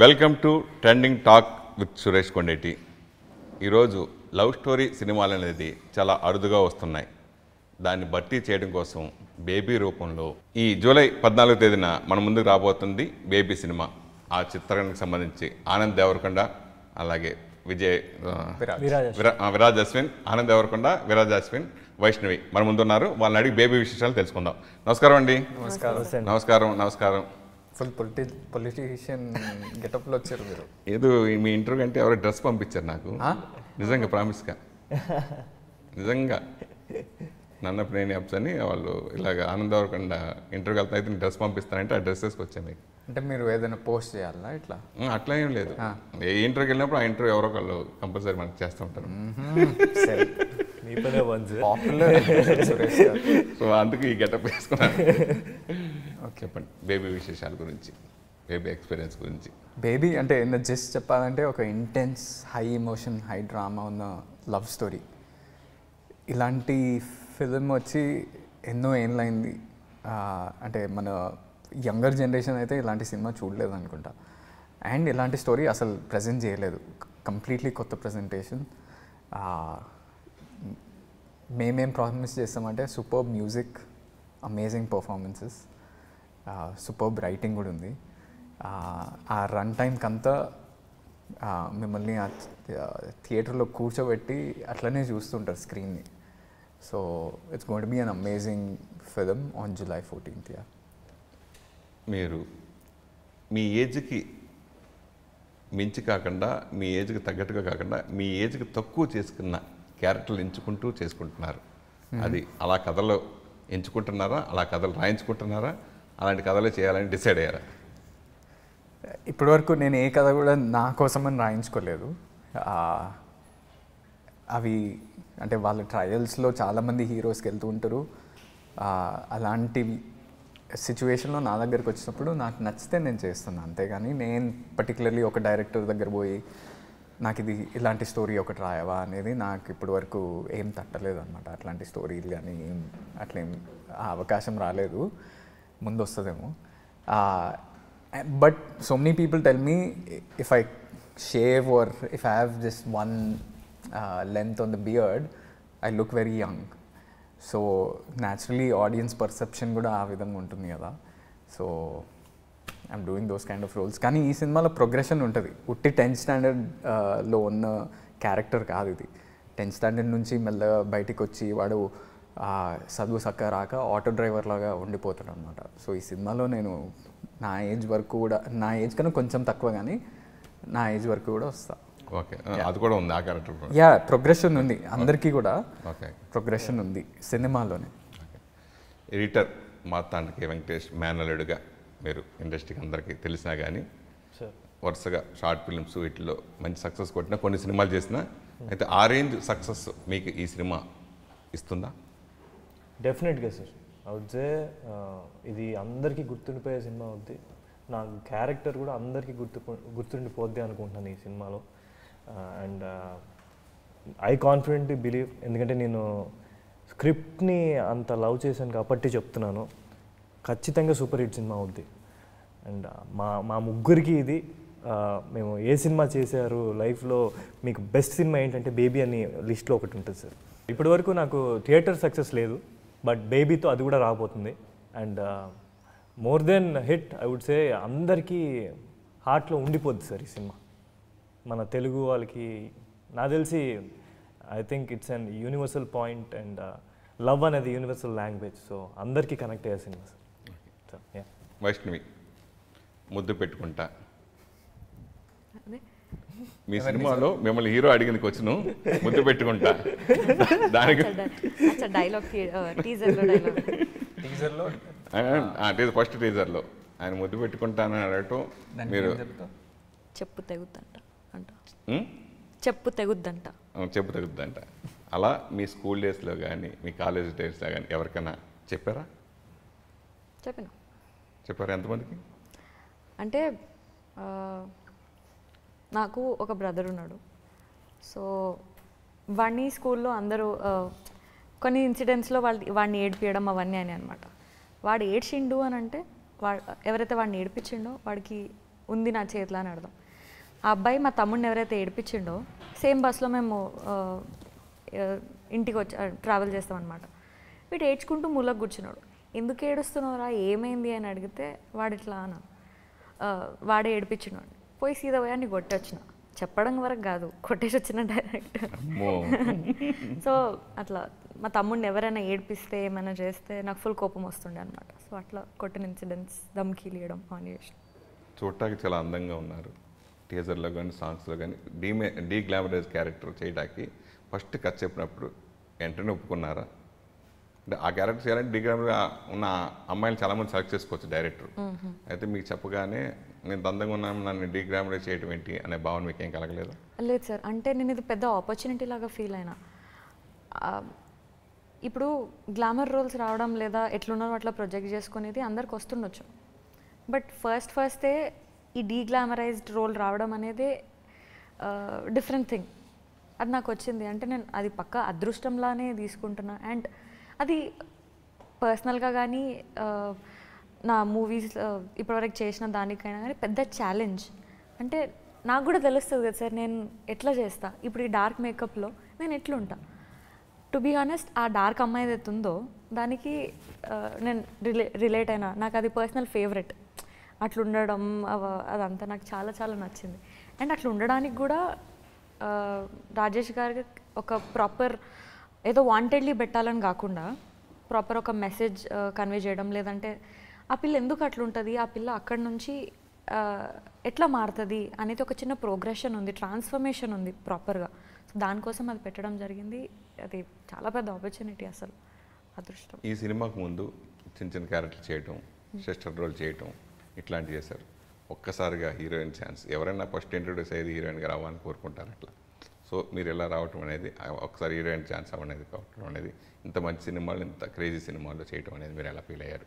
Welcome to trending talk with Suresh Kondeti. ఈరోజు love story సినిమాలు అనేది చాలా అరుదుగా వస్తున్నాయి. దాన్ని భర్తీ చేయడం కోసం బేబీ రూపంలో ఈ జూలై పద్నాలుగో తేదీన మన ముందుకు రాబోతుంది బేబీ సినిమా. ఆ చిత్రానికి సంబంధించి ఆనంద్ దేవరకొండ అలాగే విజయ్ విరాజ్. అశ్విన్. ఆనంద్ దేవరకొండ విరాజ్ అశ్విన్ వైష్ణవి. మన ముందున్నారు వాళ్ళని అడిగి బేబీ విశేషాలు తెలుసుకుందాం. నమస్కారం అండి. నమస్కారం. నమస్కారం నమస్కారం. ఫుల్ పొలిటి పొలిటీషియన్ గెటప్లో వచ్చారు మీరు. ఏదో మీ ఇంటర్వ్యూ అంటే ఎవరో డ్రెస్ పంపించారు నాకు? నిజంగా ప్రామిస్గా నిజంగా. నన్న ప్రేణి అప్స్ అని వాళ్ళు ఇలాగ ఆనందవరకుండా ఇంటర్వ్యూకి వెళ్తా అయితే డ్రెస్ పంపిస్తానంటే ఆ డ్రెస్ వేసుకొచ్చాను మీకు. అంటే మీరు ఏదైనా పోస్ట్ చేయాలా ఇట్లా? అట్లా ఏం లేదు. ఏ ఇంటర్వ్యూకి వెళ్ళినప్పుడు ఆ ఇంటర్వ్యూ ఎవరో ఒకళ్ళు కంపల్సరీ మనకు చేస్తూ ఉంటారు. సరే. మీ పనే వన్స్ పాపులర్ సురేష్ గారు. సో అందుకు ఈ గెటప్ వేసుకున్నాను. చెప్పండి. బేబీ విశేషాల గురించి బేబీ ఎక్స్పీరియన్స్ గురించి. బేబీ అంటే జస్ట్ చెప్పాలంటే ఒక intense high emotion high drama ఉన్న లవ్ స్టోరీ. ఇలాంటి ఫిలిం వచ్చి ఎన్నో ఏళ్ళైంది అంటే మన యంగర్ జనరేషన్ అయితే ఇలాంటి సినిమా చూడలేదు అనుకుంటా. అండ్ ఇలాంటి స్టోరీ అసలు ప్రజెంట్ చేయలేదు. కంప్లీట్లీ కొత్త ప్రజెంటేషన్. మేమేం ప్రామిస్ చేస్తామంటే super music amazing performances. Super writing కూడా ఉంది. ఆ, రన్ టైంకి అంతా మిమ్మల్ని ఆ థియేటర్లో కూర్చోబెట్టి అట్లనే చూస్తుంటారు స్క్రీన్ని so it's gonna be an amazing film on July fourteenth year మీరు మీ ఏజ్కి మించి కాకుండా మీ ఏజ్కి తగ్గట్టుగా కాకుండా మీ ఏజ్కి తక్కువ చేసుకున్న క్యారెక్టర్లు ఎంచుకుంటూ చేసుకుంటున్నారు. అది అలా కథలో ఎంచుకుంటున్నారా అలా కథలు రాయించుకుంటున్నారా అలాంటి కథలు చేయాలని డిసైడ్ అయ్యారా? ఇప్పటివరకు నేను ఏ కథ కూడా నా కోసమని రాయించుకోలేదు. అవి అంటే వాళ్ళ ట్రయల్స్లో చాలామంది హీరోస్కి వెళ్తూ ఉంటారు. అలాంటి సిచ్యువేషన్లో నా దగ్గరికి వచ్చినప్పుడు నాకు నచ్చితే నేను చేస్తాను అంతేగాని నేను పర్టికులర్లీ ఒక డైరెక్టర్ దగ్గర పోయి నాకు ఇది ఇలాంటి స్టోరీ ఒకటి రాయవా అనేది నాకు ఇప్పటి వరకు ఏం తట్టలేదు అనమాట అట్లాంటి స్టోరీలు కానీ ఏం అట్లేం ఆ అవకాశం రాలేదు. ముందు వస్తుందేమో but so many people tell me if I shave or if I have just one length on the beard I look very young so naturally audience perception కూడా ఆ విధంగా ఉంటుంది కదా. So I'm doing those kind of roles కానీ ఈ సినిమాలో progression ఉంటుంది. ఉట్టి టెన్త్ స్టాండర్డ్లో uh, ఉన్న క్యారెక్టర్ కాదు ఇది. టెన్త్ స్టాండర్డ్ నుంచి మెల్లగా బయటికి వచ్చి వాడు చదువు సక్క రాక ఆటో డ్రైవర్ లాగా ఉండిపోతాడు అనమాట సో ఈ సినిమాలో నేను నా ఏజ్ వరకు కూడా నా ఏజ్ కన్నా కొంచెం తక్కువ కానీ నా ఏజ్ వరకు కూడా వస్తా. ఓకే. అది కూడా ఉంది ఆ క్యారెక్టర్ యా ప్రోగ్రెషన్ ఉంది. అందరికీ కూడా ఓకే. ప్రోగ్రెషన్ ఉంది సినిమాలోనే. ఎడిటర్ మార్తాండకి వెంకటేష్ మేనలుడుగా మీరు ఇండస్ట్రీకి అందరికీ తెలిసినా కానీ సార్ వరుసగా షార్ట్ ఫిల్మ్స్ వీటిలో మంచి సక్సెస్ కొట్టిన కొన్ని సినిమాలు చేసిన అయితే ఆ రేంజ్ సక్సెస్ మీకు ఈ సినిమా ఇస్తుందా? డెఫినెట్గా సార్ అవుట్సే ఇది అందరికీ గుర్తుండిపోయే సినిమా అవుద్ది. నా క్యారెక్టర్ కూడా అందరికీ గుర్తు గుర్తుండిపోద్ది అనుకుంటున్నాను ఈ సినిమాలో. అండ్ ఐ కాన్ఫిడెంట్ బిలీవ్ ఎందుకంటే నేను స్క్రిప్ట్ని అంత లవ్ చేశాను కాబట్టి చెప్తున్నాను. ఖచ్చితంగా సూపర్ హిట్ సినిమా అవుద్ది. అండ్ uh, మా మా ముగ్గురికి ఇది uh, మేము ఏ సినిమా చేశారు లైఫ్లో మీకు బెస్ట్ సినిమా ఏంటంటే బేబీ అని లిస్ట్లో ఒకటి ఉంటుంది సార్ ఇప్పటివరకు నాకు థియేటర్ సక్సెస్ లేదు. బట్ బేబీతో అది కూడా రాబోతుంది. And more then hit I would say అందరికీ హార్ట్లో ఉండిపోద్ది సార్ ఈ సినిమా. మన తెలుగు వాళ్ళకి నాకు తెలిసి I think it's an universal point and love అనేది యూనివర్సల్ లాంగ్వేజ్ సో అందరికీ కనెక్ట్ అయ్యే సినిమా సార్. యా వైష్ణవి ముద్దు పెట్టుకుంటా. మీ సినిమాలో మిమ్మల్ని హీరో అడిగిన క్వశ్చన్ ముద్దు పెట్టుకుంటా. దానికి అచ్చా డైలాగ్ టీజర్ ఫస్ట్ టీజర్లో ఆయన ముద్దు పెట్టుకుంటానని అడగటం మీరు చెప్పు తెగుద్దంట అంట? చెప్పు తెగుద్దంట. చెప్పు తగ్గుద్దంట అలా మీ స్కూల్ డేస్లో కానీ మీ కాలేజ్ డేస్లో కానీ ఎవరికైనా చెప్పారా? చెప్పిన. చెప్పారా ఎంతమందికి? అంటే ఆ, నాకు ఒక బ్రదర్ ఉన్నాడు. సో వాడిని స్కూల్లో అందరూ కొన్ని ఇన్సిడెంట్స్లో వాళ్ళు వాడిని ఏడిపించడం అవన్నీ అని అనమాట వాడు ఏడ్చిండు అని అంటే వాడు ఎవరైతే వాడిని ఏడిపించిండో వాడికి ఉంది నా చేతిలో అని అర్థం. ఆ అబ్బాయి మా తమ్ముడిని ఎవరైతే ఏడిపించిండో సేమ్ బస్లో మేము ఇంటికి వచ్చి ట్రావెల్ చేస్తామన్నమాట. వీడు ఏడ్చుకుంటూ మూలకు కూర్చున్నాడు. ఎందుకు ఏడుస్తున్నావురా? ఏమైంది? అని అడిగితే వాడు ఇట్లా అన్న వాడే ఏడిపించినాడు పోయి సీదా పోయి అని కొట్టొచ్చిన. చెప్పడం వరకు కాదు కొట్టేసి వచ్చిన డైరెక్ట్ సో అట్లా మా తమ్ముడిని ఎవరైనా ఏడిపిస్తే ఏమైనా చేస్తే నాకు ఫుల్ కోపం వస్తుండే అనమాట సో అట్లా కొట్టిన ఇన్సిడెంట్స్ దమ్కి ఇయడం ఆన్ చేసిన. చూడటానికి చాలా అందంగా ఉన్నారు. టీజర్లో కానీ సాంగ్స్లో కానీ డీమే డీ గ్లామరైజ్ క్యారెక్టర్ చేయడానికి ఫస్ట్ కథ చెప్పినప్పుడు వెంటనే ఒప్పుకున్నారా? అంటే ఆ క్యారెక్టర్ చేయాలంటే డీ గ్లామర్ ఉన్న అమ్మాయిలు చాలామంది సెలెక్ట్ చేసుకోవచ్చు డైరెక్టర్ అయితే మీకు చెప్పగానే నేను అందంగా ఉన్నాను నన్ను డిగ్రామినేట్ చేయడం ఏంటి అనే భావన మీకు ఏం కలగలేదు? లేదు సార్. అంటే నేను ఇది పెద్ద ఆపర్చునిటీ లాగా ఫీల్ అయినా. ఇప్పుడు గ్లామర్ రోల్స్ రావడం లేదా ఎట్లున్నారో అట్లా ప్రొజెక్ట్ చేసుకునేది అందరికి వస్తుండొచ్చు. బట్ ఫస్ట్ ఫస్టే ఈ డీగ్లామరైజ్డ్ రోల్ రావడం అనేది డిఫరెంట్ థింగ్ అది నాకు వచ్చింది. అంటే నేను అది పక్క అదృష్టంలానే తీసుకుంటున్నా. అండ్ అది పర్సనల్గా కానీ నా మూవీస్ uh, ఇప్పటివరకు చేసిన దానికైనా కానీ పెద్ద ఛాలెంజ్ అంటే నాకు కూడా తెలుస్తుంది కదా సార్ నేను ఎట్లా చేస్తా? ఇప్పుడు ఈ డార్క్ మేకప్లో నేను ఎట్లుంటా? టు బీ ఆనెస్ట్ ఆ డార్క్ అమ్మాయి ఏదైతే ఉందో దానికి uh, నేను రిలే రిలేట్ అయినా. నాకు అది పర్సనల్ ఫేవరెట్ అట్లా ఉండడం అదంతా నాకు చాలా చాలా నచ్చింది. అండ్ అట్లా ఉండడానికి కూడా uh, రాజేష్ గారికి ఒక ప్రాపర్ ఏదో వాంటెడ్లీ పెట్టాలని కాకుండా ప్రాపర్ ఒక మెసేజ్ కన్వే చేయడం లేదంటే ఆ పిల్ల ఎందుకు అట్లా ఉంటుంది ఆ పిల్ల అక్కడి నుంచి ఎట్లా మారుతుంది? అనేది ఒక చిన్న ప్రోగ్రెషన్ ఉంది ట్రాన్స్ఫర్మేషన్ ఉంది ప్రాపర్గా సో దానికోసం అది పెట్టడం జరిగింది. అది చాలా పెద్ద ఆపర్చునిటీ అసలు అదృష్టం. ఈ సినిమాకు ముందు చిన్న చిన్న క్యారెక్టర్ చేయటం సిస్టర్ రోల్ చేయటం ఇట్లాంటివి చేశారు. ఒక్కసారిగా హీరోయిన్ ఛాన్స్ ఎవరైనా ఫస్ట్ ఇంట్రొడ్యూస్ అయ్యేది హీరోయిన్గా రావాలని కోరుకుంటారు అట్లా. సో మీరు ఎలా రావటం అనేది ఆ ఒక్కసారి హీరోయిన్ ఛాన్స్ అవ్వనేది కావటం అనేది ఇంత మంచి సినిమాలు ఇంత క్రేజీ సినిమాలు చేయటం అనేది మీరు ఎలా ఫీల్ అయ్యారు?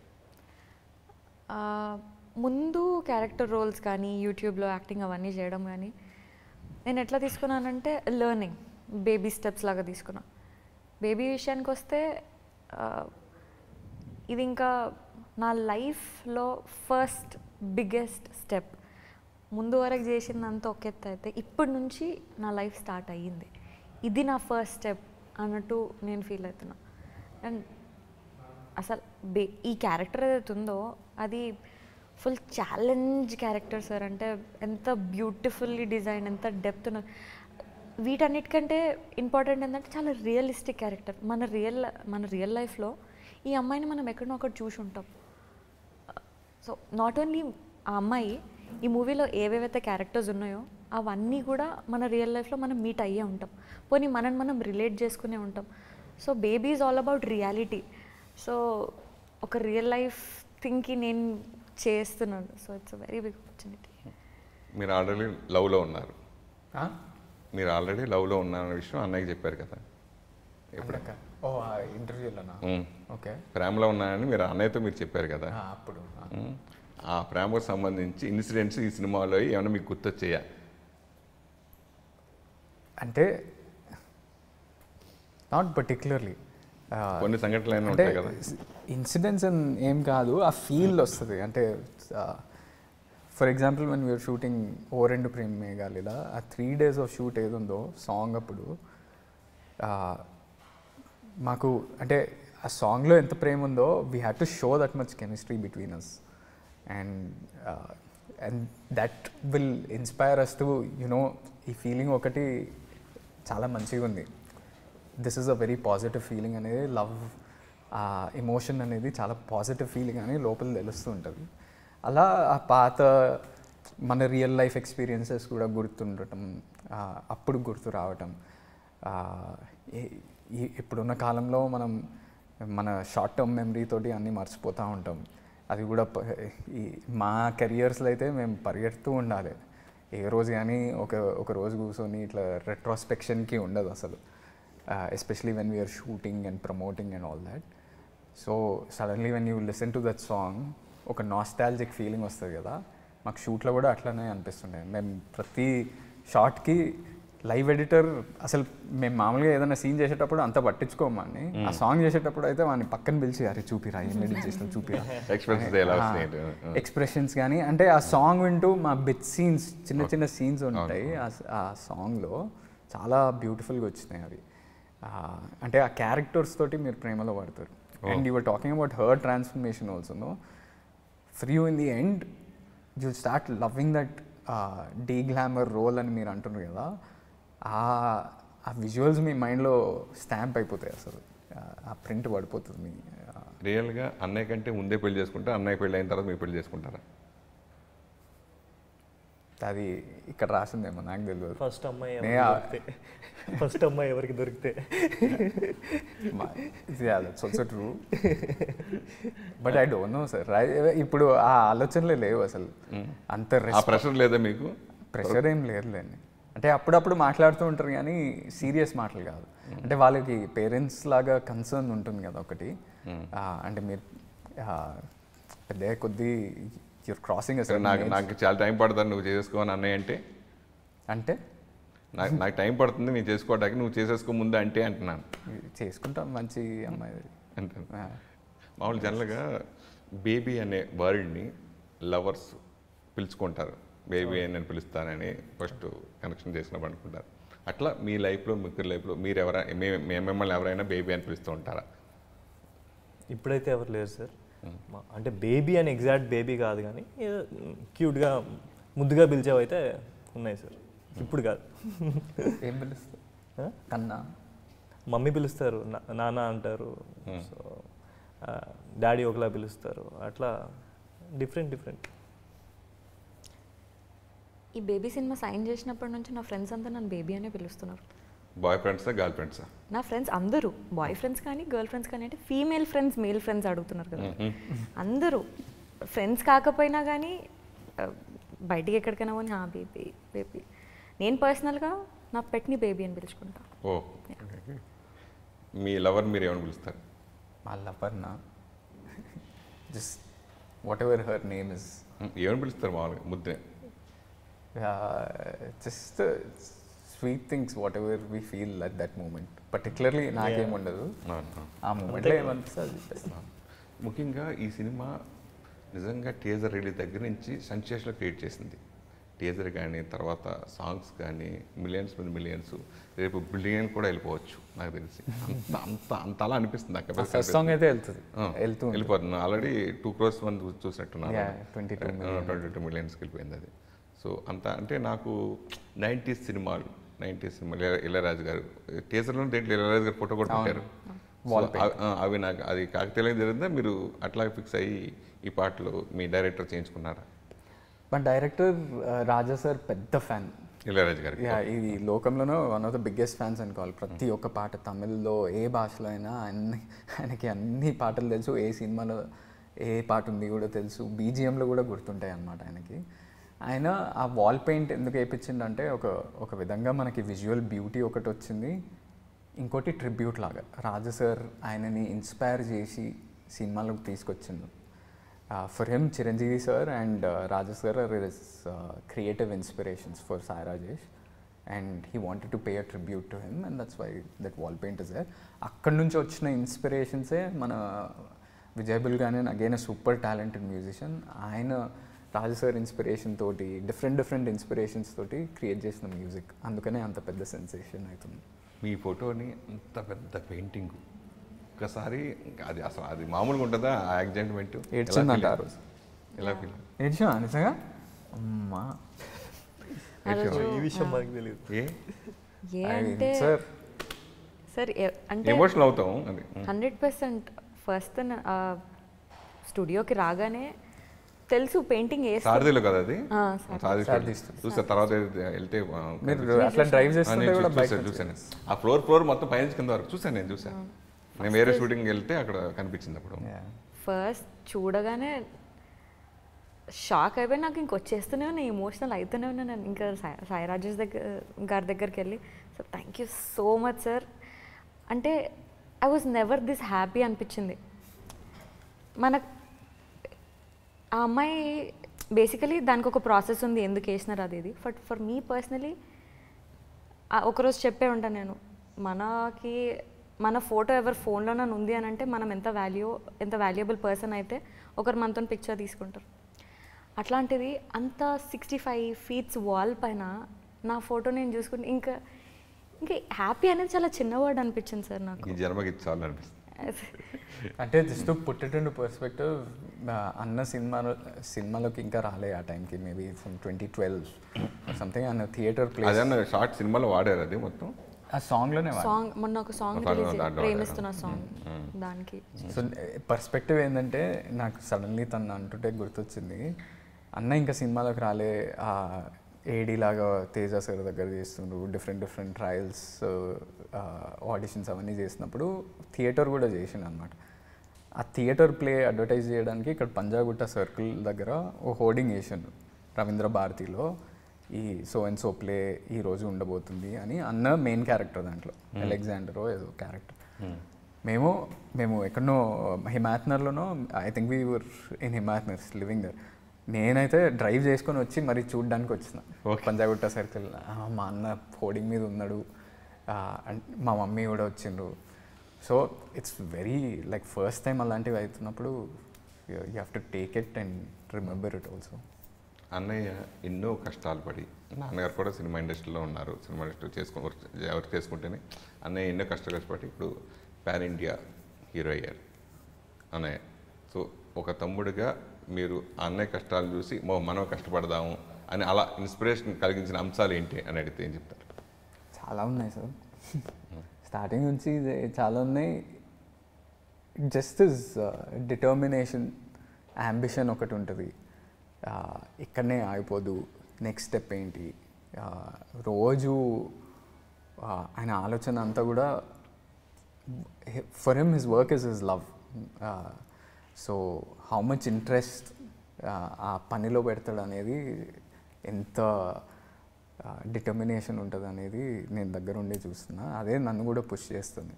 ముందు క్యారెక్టర్ రోల్స్ కానీ యూట్యూబ్లో యాక్టింగ్ అవన్నీ చేయడం కానీ నేను ఎట్లా తీసుకున్నానంటే లెర్నింగ్ బేబీ స్టెప్స్ లాగా తీసుకున్నా. బేబీ విషయానికి వస్తే ఇది ఇంకా నా లైఫ్లో ఫస్ట్ బిగ్గెస్ట్ స్టెప్ ముందు వరకు చేసిందంతా ఒక ఎత్తు అయితే ఇప్పటి నుంచి నా లైఫ్ స్టార్ట్ అయ్యింది. ఇది నా ఫస్ట్ స్టెప్ అన్నట్టు నేను ఫీల్ అవుతున్నా. అండ్ అసలు బే ఈ క్యారెక్టర్ ఏదైతే ఉందో అది ఫుల్ ఛాలెంజ్ క్యారెక్టర్ సార్. అంటే ఎంత బ్యూటిఫుల్లీ డిజైన్ ఎంత డెప్త్ వీటన్నిటికంటే ఇంపార్టెంట్ ఏంటంటే చాలా రియలిస్టిక్ క్యారెక్టర్. మన రియల్ మన రియల్ లైఫ్లో ఈ అమ్మాయిని మనం ఎక్కడో ఒకటి చూసి ఉంటాం. సో నాట్ ఓన్లీ ఆ అమ్మాయి ఈ మూవీలో ఏవేవైతే క్యారెక్టర్స్ ఉన్నాయో అవన్నీ కూడా మన రియల్ లైఫ్లో మనం మీట్ అయ్యే ఉంటాం. పోనీ మనం మనం రిలేట్ చేసుకునే ఉంటాం. So baby is all about reality. So ఒక రియల్ లైఫ్ థింగ్కి నేను చేస్తున్నాను. So it's very big opportunity మీరు ఆల్రెడీ లవ్లో ఉన్నారు. ఆ? మీరు ఆల్రెడీ లవ్లో ఉన్నారన్న విషయం అన్నయ్యకి చెప్పారు కదా. ఓ ఇంటర్వ్యూలోనా. ఓకే. ప్రేమలో ఉన్నానని మీరు అన్నయ్యతో మీరు చెప్పారు కదా. అప్పుడు ఆ. ప్రేమకు సంబంధించి ఇన్సిడెంట్స్ ఈ సినిమాలో ఏమైనా మీకు గుర్తొచ్చాయా? అంటే నాట్ పర్టికులర్లీ కొన్ని సంఘటనలు ఉంటాయి కదా. ఇన్సిడెంట్స్ అని ఏం కాదు ఆ ఫీల్ వస్తుంది. అంటే for example one we're shooting ఓ రెండు ప్రేమ్ మేఘాలిలా ఆ త్రీ డేస్ ఆఫ్ షూట్ ఏది ఉందో సాంగ్ అప్పుడు మాకు అంటే ఆ సాంగ్లో ఎంత ప్రేమ ఉందో we had to show that much chemistry between us and and that will inspire us to you know ఈ ఫీలింగ్ ఒకటి చాలా మంచిగా ఉంది this is a very positive feeling అనేది లవ్ ఎమోషన్ అనేది చాలా పాజిటివ్ ఫీలింగ్ అని లోపల తెలుస్తూ ఉంటుంది. అలా ఆ పాత మన రియల్ లైఫ్ ఎక్స్పీరియన్సెస్ కూడా గుర్తుండటం అప్పుడు గుర్తు రావటం ఇప్పుడున్న కాలంలో మనం మన షార్ట్ టర్మ్ మెమరీ తోటి అన్నీ మర్చిపోతూ ఉంటాం. అది కూడా ఈ మా కెరియర్స్లో అయితే మేము పరిగెడుతూ ఉండాలి. ఏ రోజు కానీ ఒక ఒక రోజు కూర్చొని ఇట్లా రెట్రోస్పెక్షన్కి ఉండదు అసలు. Especially when we're shooting and promoting and all that so suddenly when you listen to that song ఒక నాస్టాలజిక్ ఫీలింగ్ వస్తుంది కదా. మాకు షూట్లో కూడా అట్లనే అనిపిస్తుండే. మేము ప్రతి షార్ట్కి లైవ్ ఎడిటర్ అసలు మేము మామూలుగా ఏదైనా సీన్ చేసేటప్పుడు అంత పట్టించుకోమని ఆ సాంగ్ చేసేటప్పుడు అయితే వాడిని పక్కన పిలిచి అరే చూపిరా ఏం ఎడిట్ చేసినా చూపిరా. ఎక్స్ప్రెషన్స్ కానీ అంటే ఆ సాంగ్ వింటూ మా బిట్ సీన్స్ చిన్న చిన్న సీన్స్ ఉంటాయి. ఆ- సాంగ్లో చాలా బ్యూటిఫుల్గా వచ్చినాయి అవి. అంటే ఆ క్యారెక్టర్స్ తోటి మీరు ప్రేమలో పడతారు. And your talking about her transformation also no free you in the end you start loving that the glamour role అని మీరు అంటున్నారు కదా ఆ ఆ విజువల్స్ మీ మైండ్లో స్టాంప్ అయిపోతాయి అసలు. ఆ- ప్రింట్ పడిపోతుంది మీ రియల్గా అన్నయ్య కంటే ముందే పెళ్ళి చేసుకుంటే అన్నయ్య పెళ్ళి అయిన తర్వాత మీరు పెళ్ళి చేసుకుంటారా? అది ఇక్కడ రాసిందేమో నాకు తెలియదు ఫస్ట్ అమ్మాయి నే- ఎవరికి దొరికితే. ఫస్ట్ అమ్మాయి ఎవరికి దొరికితే. Also true but I don't know sir ఇప్పుడు ఆ ఆలోచనలే లేవు అసలు. అంత ఆ ప్రెషర్ లేదా మీకు? ప్రెషర్ ఏం లేదులేండి. అంటే అప్పుడప్పుడు మాట్లాడుతూ ఉంటారు కానీ సీరియస్ మాటలు కాదు. అంటే వాళ్ళకి పేరెంట్స్ లాగా కన్సర్న్ ఉంటుంది కదా ఒకటి. ఆ, అంటే మీరు పెద్ద కొద్దీ యూర్ క్రాసింగ్ సరే, నాకు నాకు చాలా టైం పడుతుంది నువ్వు చేసుకోని అన్నయ్య అంటే. అంటే? నాకు నాకు టైం పడుతుంది నేను చేసుకోవడానికి నువ్వు చేసేసుకో ముందే అంటే అంటున్నాను. చేసుకుంటాం మంచి అమ్మాయి అంటే మామూలు జనరల్గా బేబీ అనే వర్డ్ని లవర్స్ పిలుచుకుంటారు. బేబీ అని నేను పిలుస్తానని ఫస్ట్ కనెక్షన్ చేసినప్పుడు అనుకుంటారు. అట్లా మీ లైఫ్లో మీ లైఫ్లో మీరు ఎవరైనా మీ మిమ్మల్ని ఎవరైనా బేబీ అని పిలుస్తూ ఉంటారా? ఇప్పుడైతే ఎవరు లేరు సార్. అంటే బేబీ అని ఎగ్జాక్ట్ బేబీ కాదు కానీ క్యూట్గా ముద్దుగా పిలిచేవైతే ఉన్నాయి సార్. ఇప్పుడు కాదు. ఏం పిలుస్తారు? కన్నా? మమ్మీ పిలుస్తారు నాన్న అంటారు. సో డాడీ ఒకలా పిలుస్తారు. అట్లా డిఫరెంట్ డిఫరెంట్. ఈ బేబీ సినిమా సైన్ చేసినప్పటి నుంచి నా ఫ్రెండ్స్ అంతా నన్ను బేబీ అనే పిలుస్తున్నారు. బాయ్ ఫ్రెండ్సా గర్ల్ ఫ్రెండ్సా నా ఫ్రెండ్స్ అందరూ. బాయ్ ఫ్రెండ్స్ కానీ గర్ల్ ఫ్రెండ్స్ కానీ అంటే ఫీమేల్ ఫ్రెండ్స్ మేల్ ఫ్రెండ్స్ అడుగుతున్నారు కదా. అందరూ. ఫ్రెండ్స్ కాకపోయినా కానీ బయటికి ఎక్కడికైనా పోనీ హా బేబీ బేబీ నేను పర్సనల్గా నా పెట్ని బేబీ అని పిలుచుకుంటా. ఓ. మీ లవర్ మీరు ఏమని పిలుస్తారు? మా లవర్న just whatever her name is ఏమని పిలుస్తారు మామూలుగా? ముద్దే just sweet things whatever we feel at that moment particularly నాకేం ఉండదు. అవును. ఆ మూమెంట్లో ఏమనిపిస్తే అది. ముఖ్యంగా ఈ సినిమా నిజంగా టీజర్ రిలీజ్ దగ్గర నుంచి సెన్సేషన్లో క్రియేట్ చేసింది. టీజర్ కానీ తర్వాత సాంగ్స్ కానీ మిలియన్స్ మీద మిలియన్స్ రేపు బిలియన్ కూడా వెళ్ళిపోవచ్చు నాకు తెలిసి. అంత అంత అంత అలా అనిపిస్తుంది నాకు సాంగ్ అయితే వెళ్తుంది. వెళ్తూ ఉంటుంది. వెళ్ళిపోతుంది. ఆల్రెడీ టూ క్రోర్స్ మంది చూసినట్టున్నారు. Yeah, 22 million. ట్వంటీ టూ మిలియన్స్కి వెళ్ళిపోయింది అది. సో అంత అంటే నాకు నైంటీస్ సినిమాలు నైంటీస్ సినిమాలు ఇళ- ఇళయరాజు గారు. టీజర్లో దేంట్లో ఇళయరాజు గారు ఫోటో కూడా పెట్టారు అవి- నాకు అది కాకతీయంగా జరిగిందా? మీరు అట్లా ఫిక్స్ అయ్యి ఈ పాటలు మీ డైరెక్టర్ చేయించుకున్నారా? మా డైరెక్టర్ రాజా సార్ పెద్ద ఫ్యాన్. ఇళయరాజు గారికి. యా ఇది లోకంలోనూ one of the biggest fans అనుకోవాలి ప్రతి ఒక్క పాట తమిళ్ళో ఏ భాషలో అయినా అన్ని ఆయనకి అన్ని పాటలు తెలుసు. ఏ సినిమాలో ఏ పాట ఉంది కూడా తెలుసు. బీజిఎంలో కూడా గుర్తుంటాయి అన్నమాట ఆయనకి. ఆయన ఆ వాల్ పెయింట్ ఎందుకు వేయించిందంటే ఒక ఒక విధంగా మనకి విజువల్ బ్యూటీ ఒకటి వచ్చింది. ఇంకోటి ట్రిబ్యూట్ లాగా. రాజు సార్ ఆయనని ఇన్స్పైర్ చేసి సినిమాలోకి తీసుకొచ్చిండు. For him Chiranjeevi sir and uh, Raju sir are is creative inspirations for Sai Rajesh and he wanted to pay a tribute to him and that's why that wall paint is there అక్కడి నుంచి వచ్చిన ఇన్స్పిరేషన్సే మన విజయబుల్ గానే again super talented musician ఆయన Raju sir inspiration తోటి different different inspirations తోటి create చేసిన music అందుకనే అంత పెద్ద సెన్సేషన్ అవుతుంది. మీ ఫోటోని అంత పెద్ద పెయింటింగ్ ఒకసారి అది అసలు అది మామూలుగా ఉంటుందా? ఆ ఎగ్జైట్మెంట్ ఏడ్చిందంట ఆ రోజు. ఎలా ఫీల్ ఏడ్చా? నిజంగా? అమ్మా. ఈ విషయం మనకు తెలియదు. ఏ? సార్ సార్ అంటే ఎమోషనల్ అవుతాం అది. హండ్రెడ్ పర్సెంట్ ఫస్ట్ స్టూడియోకి రాగానే తెలుసు పెయింటింగ్ సారథిలో కదా అది? చూసా తర్వాత వెళ్తే అట్లా డ్రైవ్ చూసాను ఆ ఫ్లోర్ ఫ్లోర్ మొత్తం పైన కింద వరకు. చూసాను నేను చూసాను నేను వేరే షూటింగ్ వెళ్తే అక్కడ కనిపించింది అప్పుడు. ఫస్ట్ చూడగానే షాక్ అయిపోయి నాకు ఇంకొచ్చేస్తూనే ఉన్నాయి ఎమోషనల్ అవుతూనే ఉన్నాను నేను. ఇంకా సాయి సాయి రాజేష్ దగ్గర గారి దగ్గరికి వెళ్ళి sir thank you so much sir అంటే I was never this happy అనిపించింది. మన ఆ అమ్మాయి బేసికలీ దానికి ఒక ప్రాసెస్ ఉంది ఎందుకు వేసినారు అది ఇది. బట్ ఫర్ మీ పర్సనలీ ఒకరోజు చెప్పే ఉంటాను నేను మనకి మన ఫోటో ఎవరి ఫోన్లోనే ఉంది అని అంటే మనం ఎంత వాల్యూ ఎంత వాల్యుయబుల్ పర్సన్ అయితే ఒకరు మనతో పిక్చర్ తీసుకుంటారు. అట్లాంటిది అంత సిక్స్టీ ఫైవ్ ఫీట్స్ వాల్ పైన నా ఫోటో నేను చూసుకుంటే ఇంకా ఇంకా హ్యాపీ అనేది చాలా చిన్న వర్డ్ అనిపించింది సార్ నాకు. ఈ జన్మకి చాలా అనిపిస్తుంది. అంటే just to put it in perspective అన్న సినిమాలో సినిమాలోకి ఇంకా రాలే ఆ టైంకి maybe some twenty twelve something అన్న థియేటర్ ప్లే అదన్న షార్ట్ సినిమాలో వాడారు అది మొత్తం? ఆ సాంగ్లోనే సాంగ్ మొన్న ఒక సాంగ్ ప్రేమిస్తున్న సాంగ్ దానికి. సో పర్స్పెక్టివ్ ఏంటంటే నాకు సడన్లీ తను అంటుంటే గుర్తొచ్చింది అన్న ఇంకా సినిమాలోకి రాలే ఆ ఏడీ లాగా తేజ సార్ దగ్గర చేస్తుండ్రు. డిఫరెంట్ డిఫరెంట్ ట్రయల్స్ ఆడిషన్స్ అవన్నీ చేసినప్పుడు థియేటర్ కూడా చేసిండు అనమాట ఆ థియేటర్ ప్లే అడ్వర్టైజ్ చేయడానికి ఇక్కడ పంజాగుట్ట సర్కిల్ దగ్గర ఓ హోర్డింగ్ వేసిండు రవీంద్ర భారతిలో ఈ సో అండ్ సో ప్లే ఈ రోజు ఉండబోతుంది అని అన్న మెయిన్ క్యారెక్టర్ దాంట్లో. అలెగ్జాండరో ఏదో క్యారెక్టర్ మేము మేము ఎక్కడనో హిమాత్నర్లోనో I think we were in Himayatnagar's living there నేనైతే డ్రైవ్ చేసుకొని వచ్చి మరి చూడడానికి వచ్చిన. పంజాగుట్ట సర్కిల్. మా అన్న హోర్డింగ్ మీద ఉన్నాడు. మా మమ్మీ కూడా వచ్చిండ్రు. So it's very like first time అలాంటివి అవుతున్నప్పుడు you have to take it and remember it also అన్నయ్య ఎన్నో కష్టాలు పడి నాన్నగారు కూడా సినిమా ఇండస్ట్రీలో ఉన్నారు. సినిమా ఇండస్ట్రీ చేసుకో ఎవరు చేసుకుంటేనే అన్నయ్య ఎన్నో కష్టాలు కష్టపడి ఇప్పుడు పాన్ ఇండియా హీరో అయ్యారు. అన్నయ్య. సో ఒక తమ్ముడిగా మీరు అన్నయ్య కష్టాలు చూసి మనం కష్టపడదాము అని అలా ఇన్స్పిరేషన్ కలిగించిన అంశాలు ఏంటి అని అడిగితే ఏం చెప్తారు? చాలా ఉన్నాయి సార్. స్టార్టింగ్ నుంచి చాలా ఉన్నాయి. జస్ట్ ఇస్ డిటర్మినేషన్ అంబిషన్ ఒకటి ఉంటుంది. ఇక్కడనే ఆగిపోదు నెక్స్ట్ స్టెప్ ఏంటి? రోజు ఆయన ఆలోచన అంతా కూడా for him his work is his love. So how much interest ఆ పనిలో పెడతాడు అనేది ఎంత డిటర్మినేషన్ ఉంటుంది అనేది నేను దగ్గర ఉండి చూస్తున్నా. అదే నన్ను కూడా పుష్ చేస్తుంది.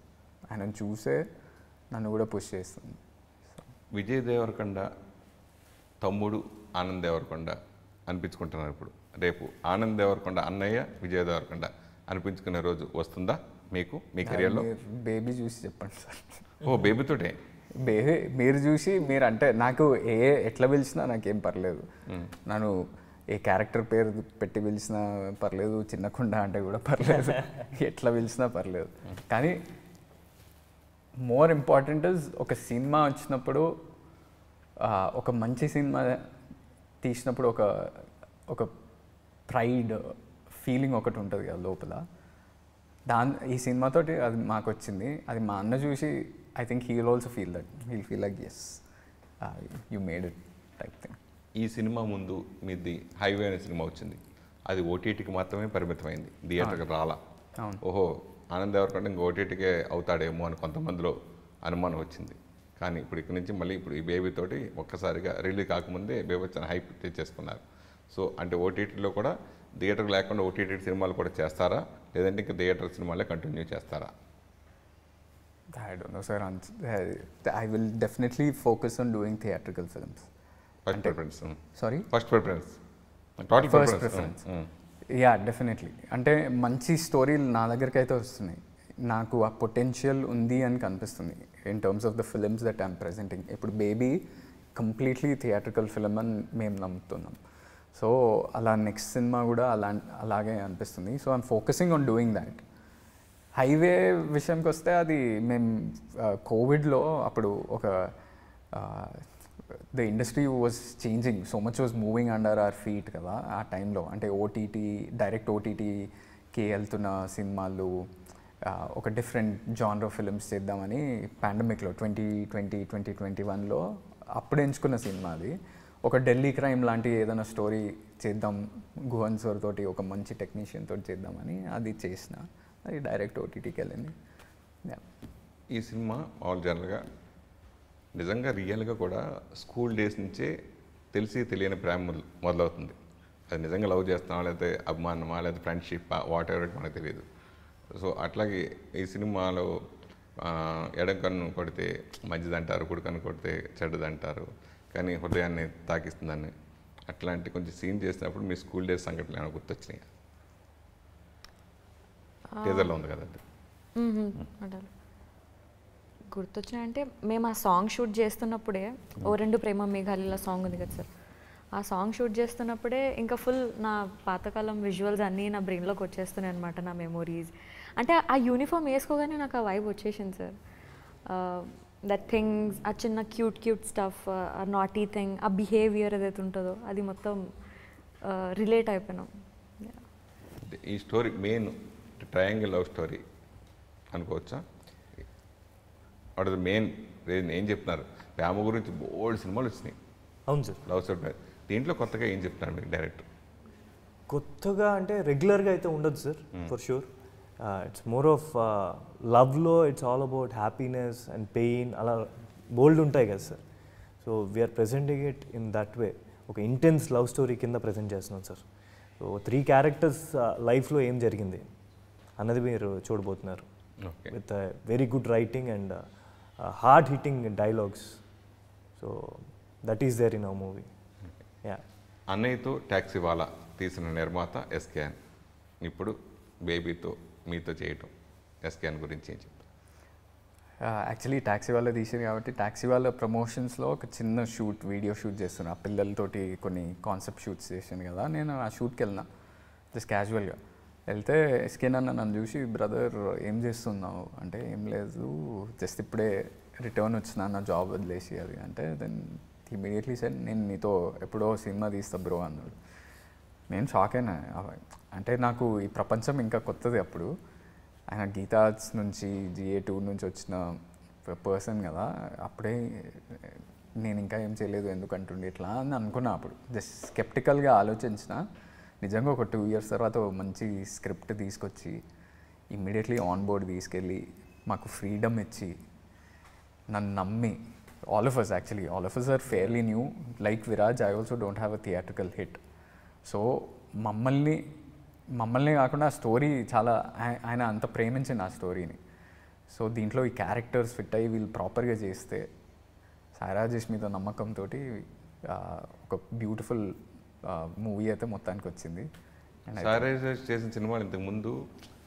ఆయన చూసే నన్ను కూడా పుష్ చేస్తుంది. విజయ్ దేవరకొండ తమ్ముడు ఆనంద్ దేవరకొండ అనిపించుకుంటున్నారు ఇప్పుడు. రేపు ఆనంద్ దేవరకొండ అన్నయ్య విజయ్ దేవరకొండ అనిపించుకునే రోజు వస్తుందా మీకు? మీ కెరియర్లో బేబీ చూసి చెప్పండి సార్. ఓ బేబీతోటే బేబీ మీరు చూసి మీరు అంటే నాకు ఏ ఎట్లా పిలిచినా నాకేం పర్లేదు. నన్ను ఏ క్యారెక్టర్ పేరు పెట్టి పిలిచినా పర్లేదు చిన్నకుండా అంటే కూడా పర్లేదు. ఎట్లా పిలిచినా పర్లేదు. కానీ మోర్ ఇంపార్టెంట్ ఇస్ ఒక సినిమా వచ్చినప్పుడు ఒక మంచి సినిమా తీసినప్పుడు ఒక ఒక ప్రైడ్ ఫీలింగ్ ఒకటి ఉంటుంది కదా లోపల. దాని ఈ సినిమాతోటి అది మాకు వచ్చింది అది మా అన్న చూసి I think he will also feel that he'll feel like yes you made it type thing ఈ సినిమా ముందు మీది హైవే అనే సినిమా వచ్చింది. అది ఓటీటీకి మాత్రమే పరిమితమైంది. థియేటర్కి రాలా. అవును. ఓహో ఆనంద్ దేవరకొండ ఇంక ఓటీటీకే అవుతాడేమో అని కొంతమందిలో అనుమానం వచ్చింది. కానీ ఇప్పుడు ఇక్కడి నుంచి మళ్ళీ ఇప్పుడు ఈ బేబీ తోటి ఒక్కసారిగా రిలీజ్ కాకముందే బేబొచ్చని హైప్ తెచ్చేసుకున్నారు. సో అంటే ఓటీటీలో కూడా థియేటర్ లేకుండా ఓటీటీ సినిమాలు కూడా చేస్తారా? లేదంటే ఇంకా థియేటర్ సినిమాలే కంటిన్యూ చేస్తారా? I don't know sir I will definitely focus on doing theatrical films first preference sorry first preference total First preference yeah definitely అంటే మంచి స్టోరీలు నా దగ్గరికి అయితే వస్తున్నాయి. నాకు ఆ పొటెన్షియల్ ఉంది అని కనిపిస్తుంది in terms of the films that I'm presenting ఇప్పుడు బేబీ కంప్లీట్లీ థియేట్రికల్ ఫిల్మ్ అని మేము నమ్ముతున్నాం. సో అలా నెక్స్ట్ సినిమా కూడా అలా అలాగే అనిపిస్తుంది. So I'm focusing on doing that Highway విషయంకి వస్తే అది మేము కోవిడ్లో అప్పుడు ఒక the industry was changing so much was moving under our feet కదా ఆ టైంలో. అంటే ఓటీటీ డైరెక్ట్ ఓటీటీకి వెళ్తున్న సినిమాలు ఒక డిఫరెంట్ జానర్ ఫిల్మ్స్ చేద్దామని పాండమిక్లో ట్వంటీ ట్వంటీ ట్వంటీ ట్వంటీ వన్లో అప్పుడు ఎంచుకున్న సినిమా అది. ఒక ఢిల్లీ క్రైమ్ లాంటి ఏదైనా స్టోరీ చేద్దాం గుహన్ సార్ తోటి ఒక మంచి టెక్నీషియన్ తోటి చేద్దామని అది చేసిన. అది డైరెక్ట్ ఓటీటీకి వెళ్ళింది. ఈ సినిమా ఆల్ జనరల్గా నిజంగా రియల్గా కూడా స్కూల్ డేస్ నుంచే తెలిసి తెలియని ప్రేమ మొదలవుతుంది. అది నిజంగా లవ్ చేస్తామా లేకపోతే అభిమానమా లేదా ఫ్రెండ్షిప్ వాట్ ఎవర్ మనకు తెలియదు. సో అట్లాగే ఈ సినిమాలో ఎడం కన్ను కొడితే మంచిదంటారు కుడి కన్ను కొడితే చెడ్డదంటారు కానీ హృదయాన్ని తాకిస్తుందని అట్లాంటి కొంచెం సీన్ చేసినప్పుడు మీ స్కూల్ డేస్ సంఘటనలు ఏమైనా గుర్తొచ్చినాయి? టీజర్లో ఉంది కదా అది అడాలి. గుర్తొచ్చినాయంటే మేము ఆ సాంగ్ షూట్ చేస్తున్నప్పుడే ఓ రెండు ప్రేమ మేఘాలిలా సాంగ్ ఉంది కదా సార్. ఆ సాంగ్ షూట్ చేస్తున్నప్పుడే ఇంకా ఫుల్ నా పాతకాలం విజువల్స్ అన్నీ నా బ్రెయిన్లోకి వచ్చేస్తున్నాయి అనమాట నా మెమొరీస్. అంటే ఆ యూనిఫామ్ వేసుకోగానే నాకు ఆ వైబ్ వచ్చేసింది సార్. దట్ థింగ్స్ ఆ చిన్న క్యూట్ క్యూట్ స్టఫ్ ఆ నాటీ థింగ్ ఆ బిహేవియర్ ఏదైతే ఉంటుందో అది మొత్తం రిలేట్ అయిపోయినాం. అంటే ఈ story main triangle love story అనుకోవచ్చా? వాట్ ద మెయిన్ రీజన్ ఏం చెప్తున్నారు? ప్రేమ గురించి బోల్డ్ సినిమాలు వచ్చినాయి. అవును సార్. లవ్ స్టోరీ దీంట్లో కొత్తగా ఏం చెప్తున్నారు మీకు డైరెక్ట్ కొత్తగా అంటే రెగ్యులర్గా అయితే ఉండదు sir for sure it's more of లవ్లో it's all about happiness and pain అలా బోల్డ్ ఉంటాయి కదా sir. So we are presenting it in that way ఒక ఇంటెన్స్ లవ్ స్టోరీ కింద ప్రజెంట్ చేస్తున్నాం సార్. సో త్రీ క్యారెక్టర్స్ లైఫ్లో ఏం జరిగింది? అన్నది మీరు చూడబోతున్నారు. With very good writing and hard hitting dialogues so that is there in our movie yeah అన్నయ్యతో ట్యాక్సీ వాలా తీసిన నిర్మాత ఎస్కేఎన్. ఇప్పుడు బేబీతో మీతో చేయటం ఎస్కేఎన్ గురించి ఏం చెప్తారు? యాక్చువల్లీ ట్యాక్సీ వాళ్ళే తీసారు కాబట్టి ట్యాక్సీ వాళ్ళ ప్రమోషన్స్లో ఒక చిన్న షూట్ వీడియో షూట్ చేస్తున్నా. ఆ పిల్లలతోటి కొన్ని కాన్సెప్ట్ షూట్స్ చేశాను కదా. నేను ఆ షూట్కి వెళ్ళిన జస్ట్ క్యాజువల్గా వెళ్తే ఎస్కేన్ అన్న నన్ను చూసి బ్రదర్ ఏం చేస్తున్నావు? అంటే ఏం లేదు జస్ట్ ఇప్పుడే రిటర్న్ వచ్చిన నా జాబ్ వదిలేసి అది అంటే దెన్ ఇమీడియట్లీ సార్ నేను నీతో ఎప్పుడో సినిమా తీస్తా బ్రో అన్నాడు. నేను షాక్ అయినా. అంటే నాకు ఈ ప్రపంచం ఇంకా కొత్తది అప్పుడు. ఆయన గీతాస్ నుంచి జిఏ టూ నుంచి వచ్చిన పర్సన్ కదా అప్పుడే నేను ఇంకా ఏం చేయలేదు ఎందుకంటుండే ఇట్లా అని అనుకున్నా అప్పుడు. జస్ట్ స్కెప్టికల్గా ఆలోచించిన. నిజంగా ఒక టూ ఇయర్స్ తర్వాత మంచి స్క్రిప్ట్ తీసుకొచ్చి ఇమ్మీడియట్లీ ఆన్ బోర్డ్ తీసుకెళ్ళి మాకు ఫ్రీడమ్ ఇచ్చి నన్ను నమ్మి all of us actually all of us are fairly new like Viraj I also don't have a theatrical hit so మమ్మల్ని మమ్మల్ని కాకుండా ఆ స్టోరీ చాలా ఆయన అంత ప్రేమించింది ఆ స్టోరీని సో దీంట్లో ఈ క్యారెక్టర్స్ ఫిట్ అయ్యి వీళ్ళు ప్రాపర్గా చేస్తే సాయిరాజేష్ మీద నమ్మకంతో ఒక బ్యూటిఫుల్ మూవీ అయితే మొత్తానికి వచ్చింది చేసిన సినిమాలు ఇంతకు ముందు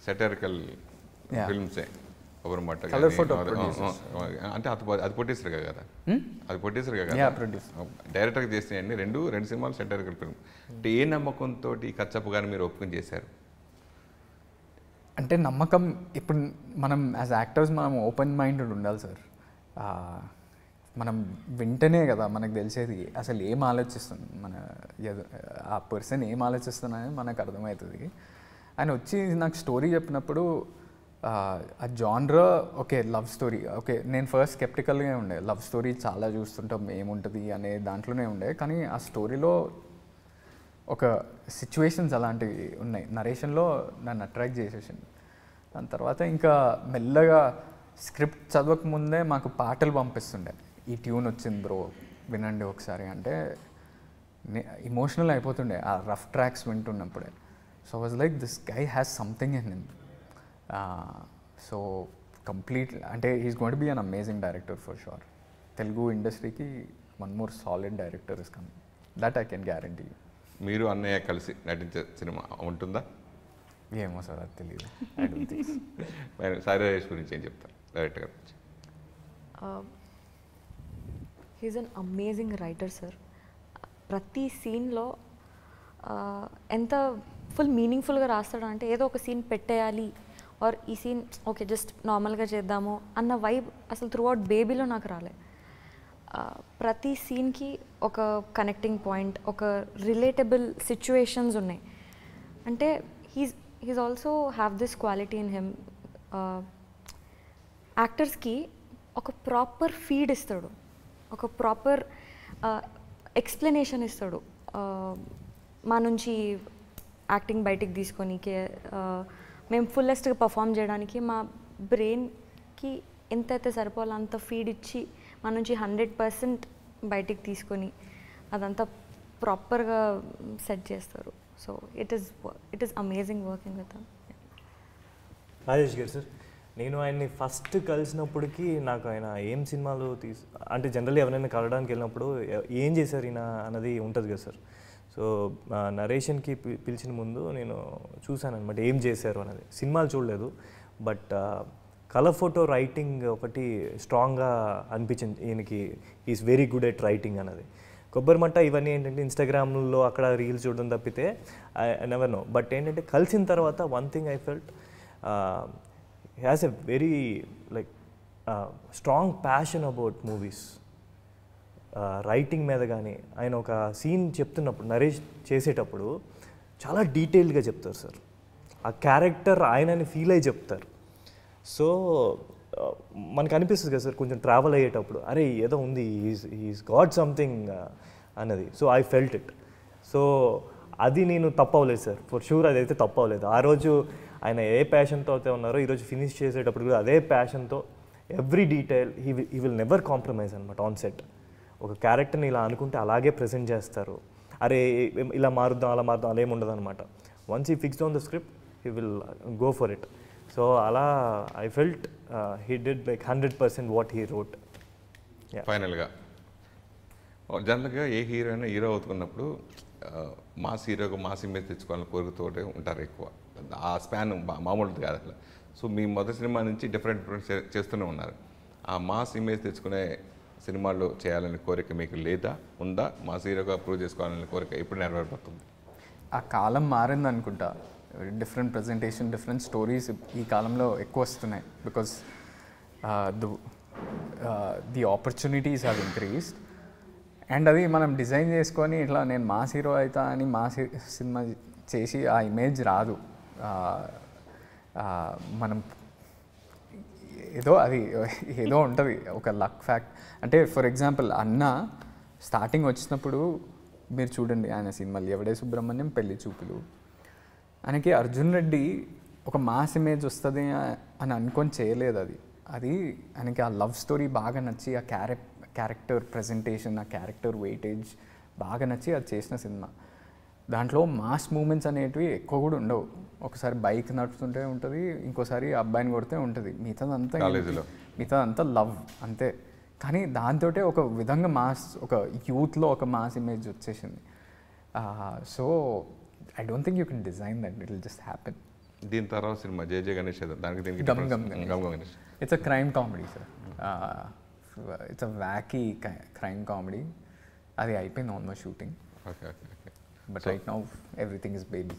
సెటరికల్. ఫిల్మ్సే ఒకరి మాట Colour కానీ, photo or- producers. ఆ, ఆ, అంటే అది అది పొట్టేసారు కదా Hmm? అది పొట్టేసారు కదా. డైరెక్ట్గా చేసినాయండి రెండు రెండు సినిమాలు సెటరికల్ ఫిల్మ్ అంటే ఏ నమ్మకంతో కచ్చప్ప కానీ మీరు ఒప్పుకొని చేశారు అంటే నమ్మకం ఇప్పుడు మనం యాజ్ యాక్టర్స్ మనం ఓపెన్ మైండెడ్ ఉండాలి సార్ మనం వింటనే కదా మనకు తెలిసేది అసలు ఏం ఆలోచిస్తుంది మన ఆ పర్సన్ ఏం ఆలోచిస్తున్నాయని మనకు అర్థమవుతుంది. ఆయన వచ్చి నాకు స్టోరీ చెప్పినప్పుడు ఆ, genre okay love story okay నేను ఫస్ట్ స్కెప్టికల్గా ఉండే. లవ్ స్టోరీ చాలా చూస్తుంటాం ఏముంటుంది అనే దాంట్లోనే ఉండే. కానీ ఆ స్టోరీలో ఒక సిచ్యువేషన్స్ అలాంటివి ఉన్నాయి. నరేషన్లో నన్ను అట్రాక్ట్ చేసేసింది. దాని తర్వాత ఇంకా మెల్లగా స్క్రిప్ట్ చదవక ముందే మాకు పాటలు పంపిస్తుండే. ఈ ట్యూన్ వచ్చింది బ్రో వినండి ఒకసారి. అంటే ఇమోషనల్ అయిపోతుండే. ఆ rough tracks వింటున్నప్పుడే. So was like this guy has something in him so complete అంటే is gonna be an amazing director for sure Telugu ఇండస్ట్రీకి one more solid director is coming that I can guarantee మీరు అన్నయ్య కలిసి నటించే cinema ఉంటుందా? ఏమో sir అది తెలియదు ఐ డోంట్ థింక్ మరి సాయిరాజేష్ గురించి ఏం చెప్తారు? డైరెక్ట్గా he's an amazing writer sir ప్రతి సీన్లో ఎంత ఫుల్ మీనింగ్ఫుల్గా రాస్తాడు అంటే ఏదో ఒక సీన్ పెట్టేయాలి. ఆర్ ఈ సీన్ ఓకే జస్ట్ నార్మల్గా చేద్దాము అన్న వైబ్ అసలు త్రూ అవుట్ బేబీలో నాకు రాలే. ప్రతి సీన్కి ఒక కనెక్టింగ్ పాయింట్ ఒక రిలేటబుల్ సిచ్యువేషన్స్ ఉన్నాయి. అంటే he's he's also have this quality in hem యాక్టర్స్కి ఒక ప్రాపర్ ఫీడ్ ఇస్తాడు. ఒక ప్రాపర్ ఎక్స్ప్లెనేషన్ ఇస్తాడు. మా నుంచి యాక్టింగ్ బయటికి తీసుకొని మేము ఫుల్లెస్ట్గా పర్ఫామ్ చేయడానికి మా బ్రెయిన్కి ఎంత అయితే సరిపోవాలో అంత ఫీడ్ ఇచ్చి మా నుంచి హండ్రెడ్ పర్సెంట్ బయటికి తీసుకొని అదంతా ప్రాపర్గా సెట్ చేస్తారు. So it is it is amazing working with Rajesh garu sir. నేను ఆయన్ని ఫస్ట్ కలిసినప్పటికీ నాకు ఆయన ఏం సినిమాలు తీసు అంటే జనరల్లీ ఎవరైనా కలవడానికి వెళ్ళినప్పుడు ఏం చేశారు ఈయన అన్నది ఉంటుంది కదా సార్. సో నరేషన్కి పి- పిలిచిన ముందు నేను చూశాను అనమాట ఏం చేశారు అన్నది. సినిమాలు చూడలేదు బట్ కలర్ ఫోటో రైటింగ్ ఒకటి స్ట్రాంగ్గా అనిపించింది ఈయనకి. Is very good at writing అన్నది. కొబ్బరి మట్ట ఇవన్నీ ఏంటంటే ఇన్స్టాగ్రామ్లో అక్కడ రీల్స్ చూడడం తప్పితే ఐ నెవర్ నో బట్ ఏంటంటే కలిసిన తర్వాత one thing I felt has a very like strong passion about movies writing మీద కానీ ఆయన ఒక సీన్ చెప్తున్నప్పుడు నరేష్ చేసేటప్పుడు చాలా డీటెయిల్డ్గా చెప్తారు సార్. ఆ క్యారెక్టర్ ఆయనని ఫీల్ అయ్యి చెప్తారు. సో uh, మనకు అనిపిస్తుంది కదా సార్ కొంచెం ట్రావెల్ అయ్యేటప్పుడు అరే ఏదో ఉంది ఈజ్ ఈజ్ గాడ్ సంథింగ్ అన్నది. So I felt it so అది నేను తప్పవలేదు సార్. ఫర్ షూర్ అదైతే తప్పవలేదు ఆ రోజు ఆయన ఏ ప్యాషన్తో అయితే ఉన్నారో ఈరోజు ఫినిష్ చేసేటప్పుడు కూడా అదే ప్యాషన్తో every detail he he will never compromise అనమాట ఆన్ సెట్ ఒక క్యారెక్టర్ని ఇలా అనుకుంటే అలాగే ప్రజెంట్ చేస్తారు. అరే ఇలా మారుద్దాం అలా మారుద్దాం అలా ఏముండదు అనమాట once he fixed on the script he will go for it so అలా I felt he did like hundred percent what he wrote ఫైనల్గా జనరల్గా ఏ హీరో అయినా హీరో అవుతున్నప్పుడు మాస్ హీరోగా మాస్ ఇమేజ్ తెచ్చుకోవాలని కోరికతోటే ఉంటారు ఎక్కువ. ఆ స్పాన్ మామూలుది కాదు అట్లా సో మీ మొదటి సినిమా నుంచి డిఫరెంట్ డిఫరెంట్ చేస్తూనే ఉన్నారు. ఆ మాస్ ఇమేజ్ తెచ్చుకునే సినిమాల్లో చేయాలనే కోరిక మీకు లేదా? ఉందా? మాస్ హీరోగా ప్రూవ్ చేసుకోవాలనే కోరిక ఎప్పుడు నెరవేరబోతుంది? ఆ కాలం మారింది అనుకుంటా డిఫరెంట్ ప్రజెంటేషన్ డిఫరెంట్ స్టోరీస్ ఈ కాలంలో ఎక్కువ వస్తున్నాయి. Because the the opportunities have increased. And అది మనం డిజైన్ చేసుకొని ఇట్లా నేను మాస్ హీరో అవుతా అని మాస్ సినిమా చేసి ఆ ఇమేజ్ రాదు. మనం ఏదో అది ఏదో ఉంటుంది. ఒక లక్ ఫ్యాక్ట్ అంటే ఫర్ ఎగ్జాంపుల్ అన్న స్టార్టింగ్ వచ్చినప్పుడు మీరు చూడండి ఆయన సినిమాలు ఎవడే సుబ్రహ్మణ్యం పెళ్ళి చూపులు. ఆయనకి అర్జున్ రెడ్డి ఒక మాస్ ఇమేజ్ వస్తుంది అని అనుకొని చేయలేదు అది. అది ఆయనకి ఆ లవ్ స్టోరీ బాగా నచ్చి ఆ క్యారెక్టర్ క్యారెక్టర్ ప్రజెంటేషన్ ఆ క్యారెక్టర్ వెయిటేజ్ బాగా నచ్చి అది చేసిన సినిమా. దాంట్లో మాస్ మూమెంట్స్ అనేటివి ఎక్కువ కూడా ఉండవు. ఒకసారి బైక్ నడుపుతుంటే ఉంటుంది ఇంకోసారి అబ్బాయిని కొడితే ఉంటుంది. మిగతాదంతా కాలేజీలో. మిగతాదంతా లవ్ అంతే. కానీ దాంతో ఒక విధంగా మాస్ ఒక యూత్లో ఒక మాస్ ఇమేజ్ వచ్చేసింది. So I don't think you can design that it will just happen దీని తర్వాత సినిమా జే జే గణేష్ దానికి దీనికి Gam difference- Gam Ganesh. Gam Gam Ganesh it's a crime comedy sir it's a wacky crime comedy అది అయిపోయింది almost shooting okay okay okay but right now everything is Baby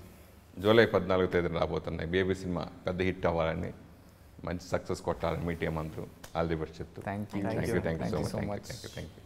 July పద్నాలుగు తేదీన రాబోతున్నాయి. బేబీ సినిమా పెద్ద hit అవ్వాలని మంచి success కొట్టాలని మీ టీం అందరూ ఆల్ ది బెస్ట్ చెప్తూ. Thank you. Thank you thank you Thank so you much so thank you much. Thank you thank you